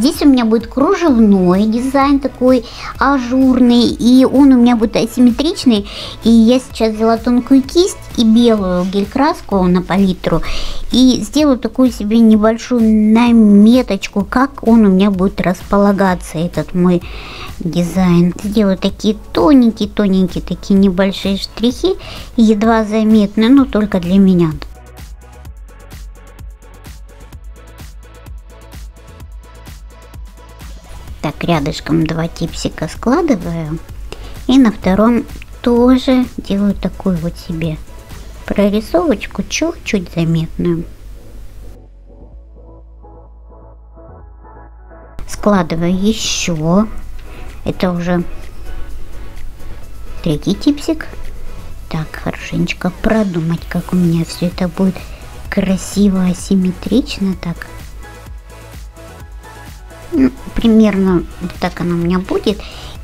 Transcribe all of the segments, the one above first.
Здесь у меня будет кружевной дизайн такой ажурный, и он у меня будет асимметричный. И я сейчас взяла тонкую кисть и белую гель-краску на палитру и сделаю такую себе небольшую наметочку, как он у меня будет располагаться, этот мой дизайн. Сделаю такие тоненькие-тоненькие, такие небольшие штрихи, едва заметные, но только для меня. Так, рядышком два типсика складываю. И на втором тоже делаю такую вот себе прорисовочку чуть-чуть заметную. Складываю еще. Это уже третий типсик. Так, хорошенечко продумать, как у меня все это будет красиво, асимметрично. Так, примерно вот так оно у меня будет.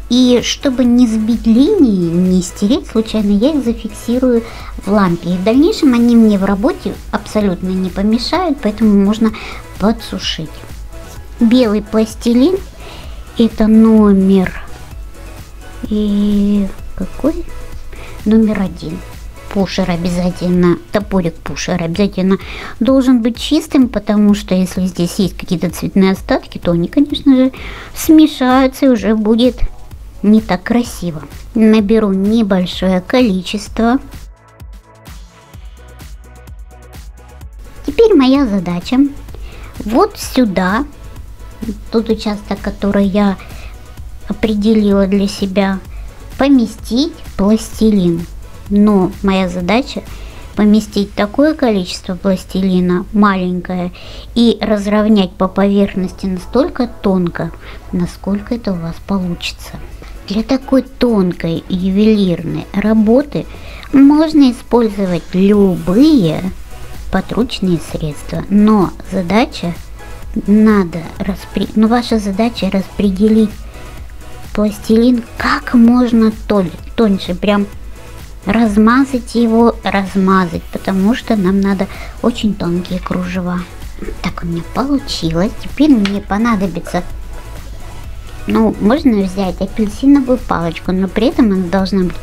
И чтобы не сбить линии, не стереть случайно, я их зафиксирую в лампе. И в дальнейшем они мне в работе абсолютно не помешают, поэтому можно подсушить. Белый пластилин это номер и какой? Номер один пушер обязательно, топорик пушер обязательно должен быть чистым, потому что если здесь есть какие-то цветные остатки, то они, конечно же, смешаются и уже будет не так красиво. Наберу небольшое количество. Теперь моя задача вот сюда, тот участок, который я определила для себя, поместить пластилин. Но моя задача поместить такое количество пластилина маленькое и разровнять по поверхности настолько тонко, насколько это у вас получится. Для такой тонкой ювелирной работы можно использовать любые подручные средства, но задача надо распри... ну, ваша задача распределить пластилин как можно тоньше, прям размазать его, размазать, потому что нам надо очень тонкие кружева. Так у меня получилось. Теперь мне понадобится, ну, можно взять апельсиновую палочку, но при этом она должна быть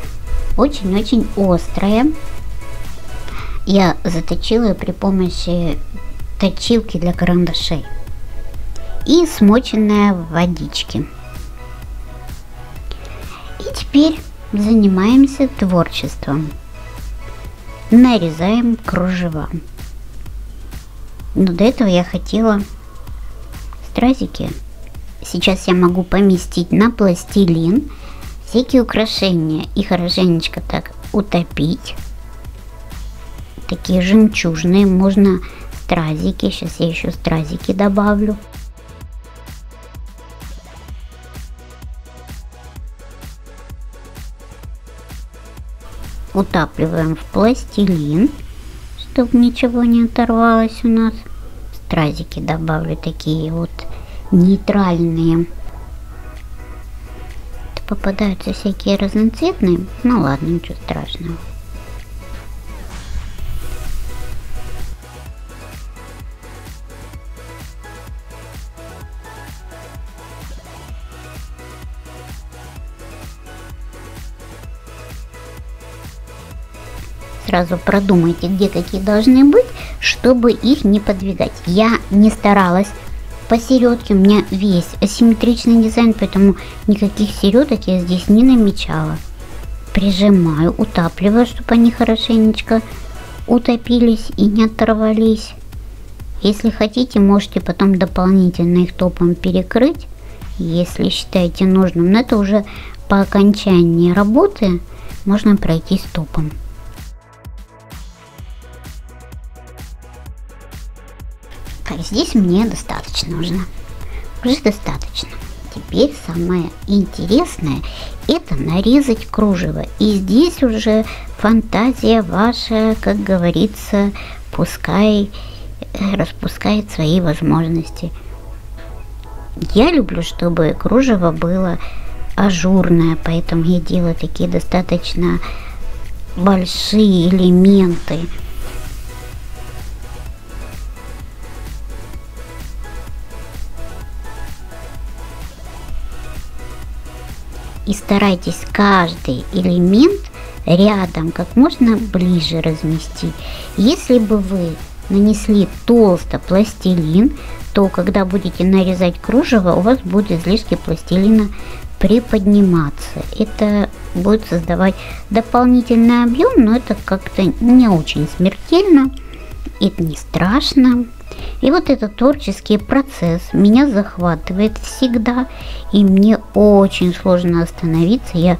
очень-очень острая. Я заточила ее при помощи точилки для карандашей и смоченная в водичке. И теперь занимаемся творчеством. Нарезаем кружева. Но до этого я хотела стразики. Сейчас я могу поместить на пластилин всякие украшения и хорошенечко так утопить. Такие жемчужные, можно стразики. Сейчас я еще стразики добавлю. Утапливаем в пластилин, чтобы ничего не оторвалось у нас. Стразики добавлю такие вот нейтральные. Попадаются всякие разноцветные, ну ладно, ничего страшного. Сразу продумайте, где какие должны быть, чтобы их не подвигать. Я не старалась посередке, у меня весь асимметричный дизайн, поэтому никаких середок я здесь не намечала. Прижимаю, утапливаю, чтобы они хорошенечко утопились и не оторвались. Если хотите, можете потом дополнительно их топом перекрыть, если считаете нужным. Но это уже по окончании работы можно пройти стопом. Здесь мне достаточно уже. Уже достаточно. Теперь самое интересное это нарезать кружево. И здесь уже фантазия ваша, как говорится, пускай э, распускает свои возможности. Я люблю, чтобы кружево было ажурное, поэтому я делаю такие достаточно большие элементы. Старайтесь каждый элемент рядом как можно ближе разместить. Если бы вы нанесли толсто пластилин, то когда будете нарезать кружево, у вас будет излишки пластилина приподниматься. Это будет создавать дополнительный объем, но это как-то не очень смертельно, это не страшно. И вот этот творческий процесс меня захватывает всегда, и мне очень сложно остановиться. Я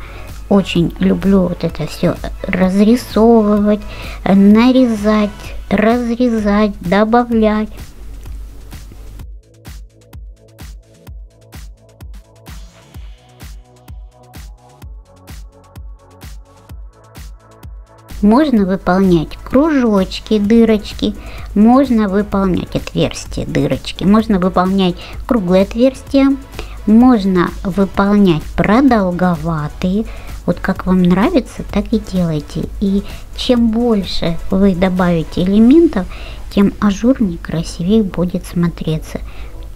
очень люблю вот это все разрисовывать, нарезать, разрезать, добавлять. Можно выполнять кружочки, дырочки, можно выполнять отверстия, дырочки, можно выполнять круглые отверстия, можно выполнять продолговатые. Вот как вам нравится, так и делайте. И чем больше вы добавите элементов, тем ажурнее, красивее будет смотреться.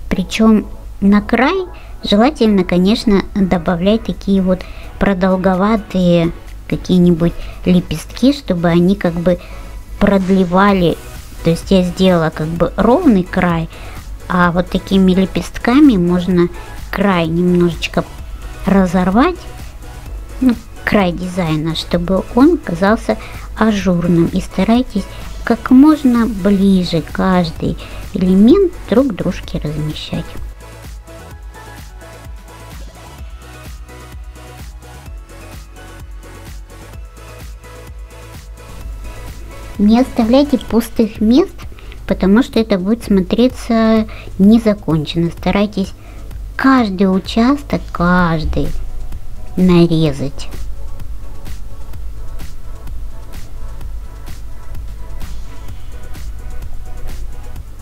Причем на край желательно, конечно, добавлять такие вот продолговатые какие-нибудь лепестки, чтобы они как бы продлевали. То есть я сделала как бы ровный край, а вот такими лепестками можно край немножечко разорвать, ну, край дизайна, чтобы он казался ажурным. И старайтесь как можно ближе каждый элемент друг к дружке размещать. Не оставляйте пустых мест, потому что это будет смотреться незаконченно. Старайтесь каждый участок, каждый нарезать.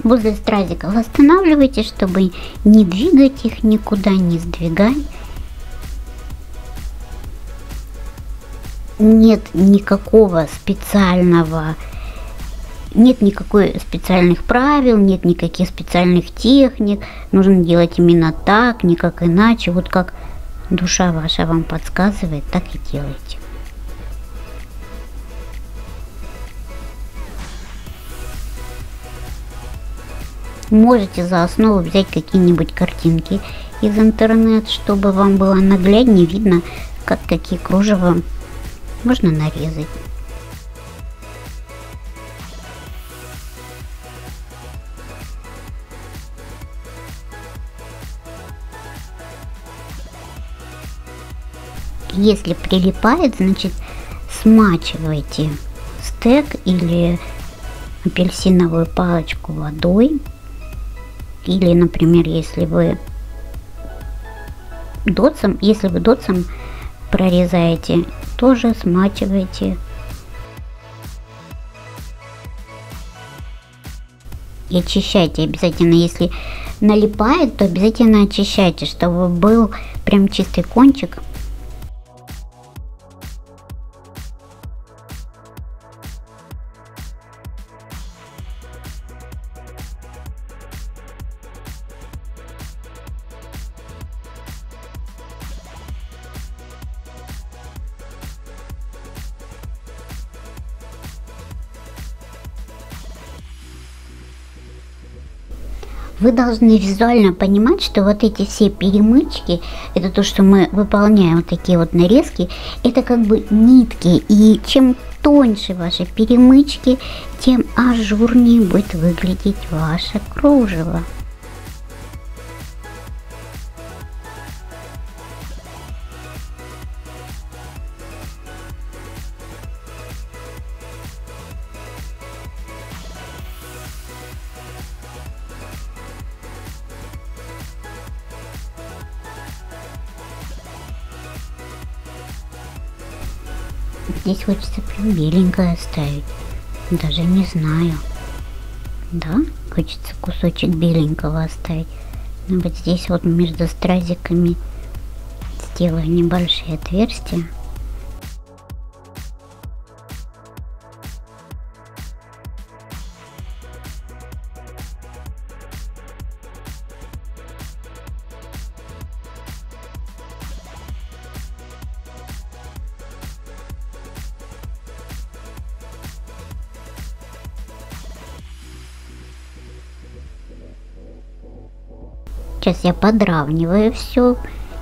Возле стразиков останавливайте, чтобы не двигать их никуда, не сдвигать. Нет никакого специального, нет никакой специальных правил, нет никаких специальных техник, нужно делать именно так, никак иначе, вот как душа ваша вам подсказывает, так и делайте. Можете за основу взять какие-нибудь картинки из интернета, чтобы вам было нагляднее видно, как какие кружева можно нарезать. Если прилипает, значит смачивайте стек или апельсиновую палочку водой. Или, например, если вы дотсом, если вы дотсом прорезаете тоже смачивайте. И очищайте обязательно, если налипает, то обязательно очищайте, чтобы был прям чистый кончик вы должны визуально понимать, что вот эти все перемычки, это то, что мы выполняем, вот такие вот нарезки, это как бы нитки. И чем тоньше ваши перемычки, тем ажурнее будет выглядеть ваше кружево. Здесь хочется прям беленькое оставить. Даже не знаю. Да, хочется кусочек беленького оставить. Но вот здесь вот между стразиками сделаю небольшие отверстия. Сейчас я подравниваю все,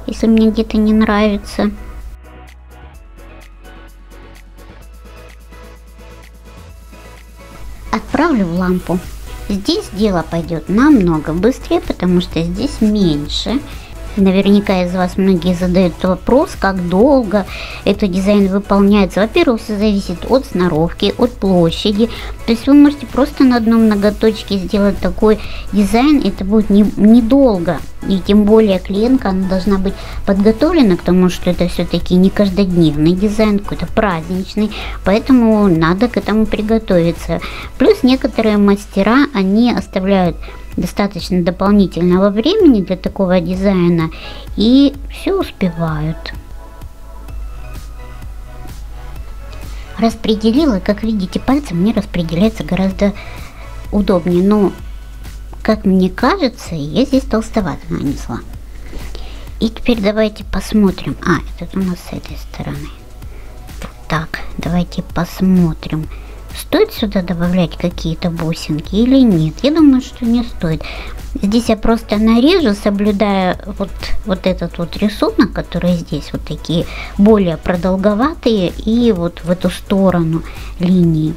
если мне где-то не нравится. Отправлю в лампу. Здесь дело пойдет намного быстрее, потому что здесь меньше Наверняка из вас многие задают вопрос, как долго этот дизайн выполняется. Во-первых, все зависит от сноровки, от площади. То есть вы можете просто на одном ноготочке сделать такой дизайн, это будет недолго. Не и тем более клиентка, она должна быть подготовлена к тому, что это все-таки не каждодневный дизайн, какой-то праздничный. Поэтому надо к этому приготовиться. Плюс некоторые мастера, они оставляют достаточно дополнительного времени для такого дизайна и все успевают. Распределила, как видите, пальцем мне распределяется гораздо удобнее, но как мне кажется, я здесь толстовато нанесла. И теперь давайте посмотрим. А, это у нас с этой стороны. Так, давайте посмотрим. Стоит сюда добавлять какие-то бусинки или нет? Я думаю, что не стоит. Здесь я просто нарежу, соблюдая вот, вот этот вот рисунок, который здесь вот такие более продолговатые и вот в эту сторону линии.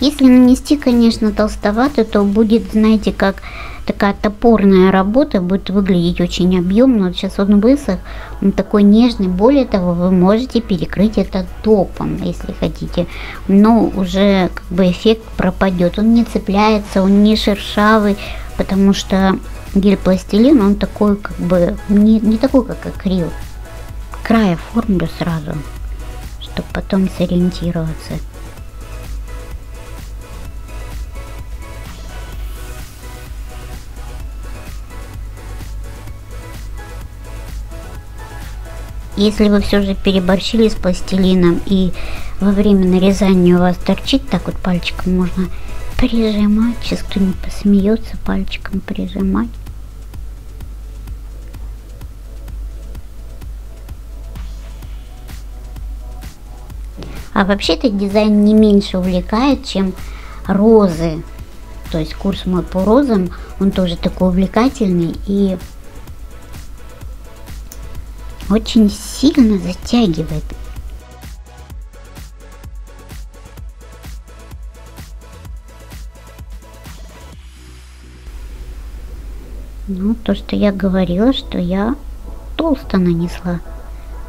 Если нанести, конечно, толстовато, то будет, знаете, как такая топорная работа, будет выглядеть очень объемно. Вот сейчас он высох, он такой нежный. Более того, вы можете перекрыть это топом, если хотите. Но уже как бы эффект пропадет. Он не цепляется, он не шершавый, потому что гель-пластилин, он такой как бы, не, не такой, как акрил. Край оформлю сразу, чтобы потом сориентироваться. Если вы все же переборщили с пластилином и во время нарезания у вас торчит, так вот пальчиком можно прижимать. Сейчас кто-нибудь посмеется, пальчиком прижимать. А вообще этот дизайн не меньше увлекает, чем розы. То есть курс мой по розам, он тоже такой увлекательный и очень сильно затягивает. Ну, то, что я говорила, что я толсто нанесла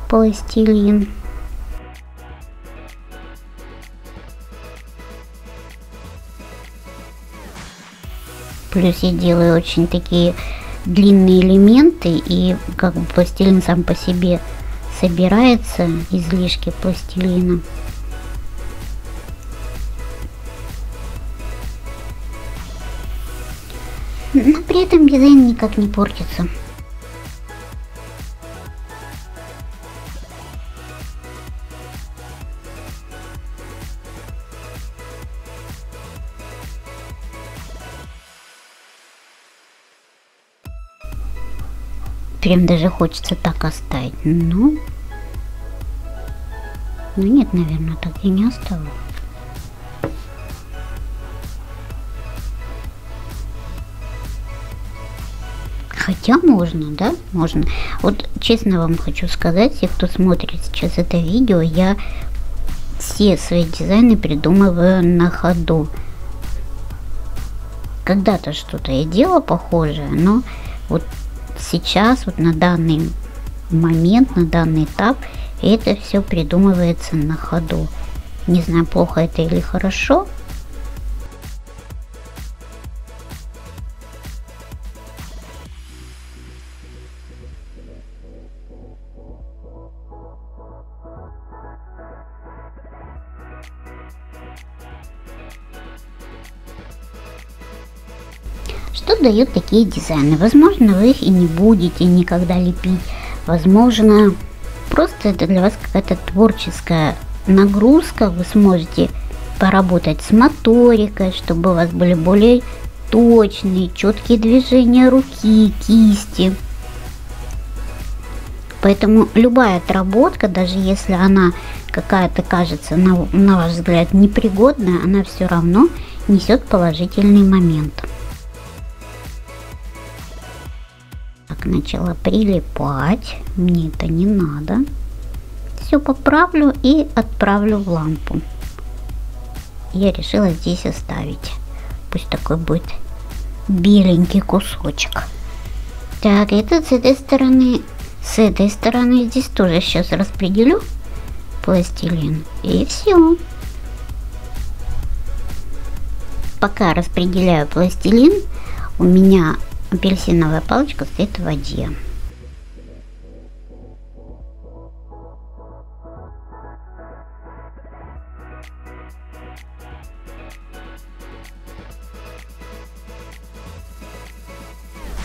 пластилин. Плюс я делаю очень такие длинные элементы и как бы пластилин сам по себе собирается, излишки пластилина. Но при этом дизайн никак не портится. Прям даже хочется так оставить. Ну, ну нет, наверное, так я не оставлю. Хотя можно, да, можно. Вот честно вам хочу сказать, все, кто смотрит сейчас это видео, я все свои дизайны придумываю на ходу. Когда-то что-то я делала похожее, но вот сейчас, вот на данный момент, на данный этап, это все придумывается на ходу. Не знаю, плохо это или хорошо, дают такие дизайны? Возможно, вы их и не будете никогда лепить. Возможно, просто это для вас какая-то творческая нагрузка. Вы сможете поработать с моторикой, чтобы у вас были более точные, четкие движения руки, кисти. Поэтому любая отработка, даже если она какая-то кажется, на, на ваш взгляд, непригодная, она все равно несет положительный момент. Начала прилипать. Мне это не надо. Все поправлю и отправлю в лампу. Я решила здесь оставить. Пусть такой будет беленький кусочек. Так, этот с этой стороны, с этой стороны здесь тоже сейчас распределю пластилин. И все. Пока распределяю пластилин, у меня апельсиновая палочка стоит в воде.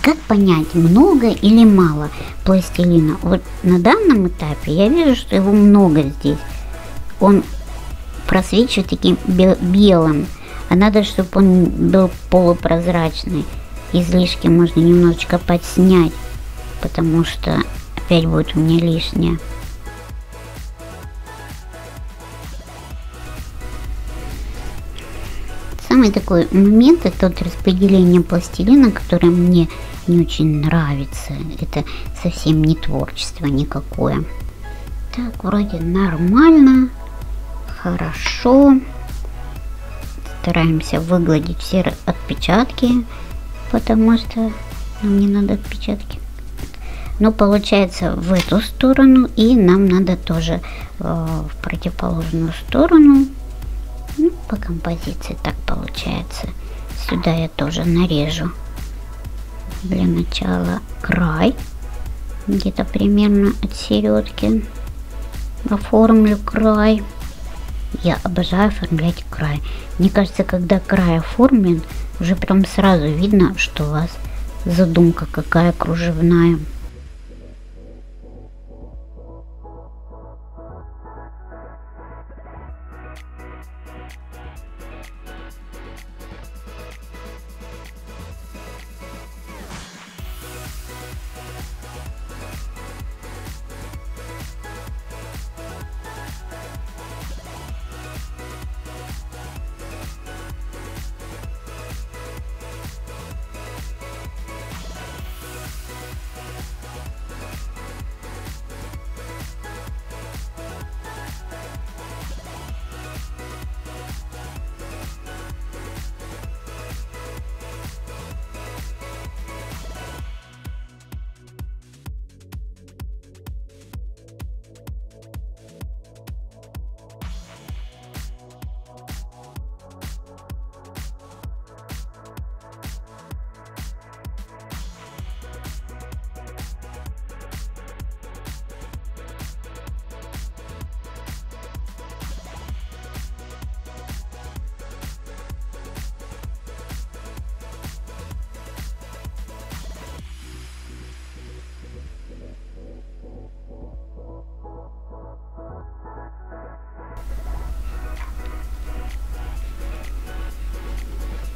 Как понять, много или мало пластилина? Вот на данном этапе я вижу, что его много здесь. Он просвечивает таким белым. А надо, чтобы он был полупрозрачный. Излишки можно немножечко подснять, потому что опять будет у меня лишнее. Самый такой момент это вот распределение пластилина, которое мне не очень нравится. Это совсем не творчество никакое. Так, вроде нормально, хорошо. Стараемся выгладить все отпечатки, потому что нам не надо отпечатки. Но получается в эту сторону и нам надо тоже э, в противоположную сторону. Ну, по композиции так получается. Сюда я тоже нарежу для начала край, где-то примерно от середки оформлю край. Я обожаю оформлять край. Мне кажется, когда край оформлен, уже прям сразу видно, что у вас задумка какая кружевная.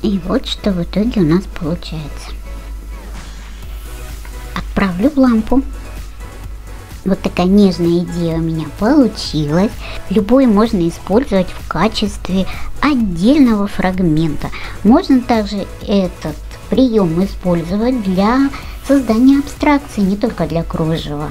И вот что в итоге у нас получается. Отправлю в лампу. Вот такая нежная идея у меня получилась. Любой можно использовать в качестве отдельного фрагмента. Можно также этот прием использовать для создания абстракции, не только для кружева.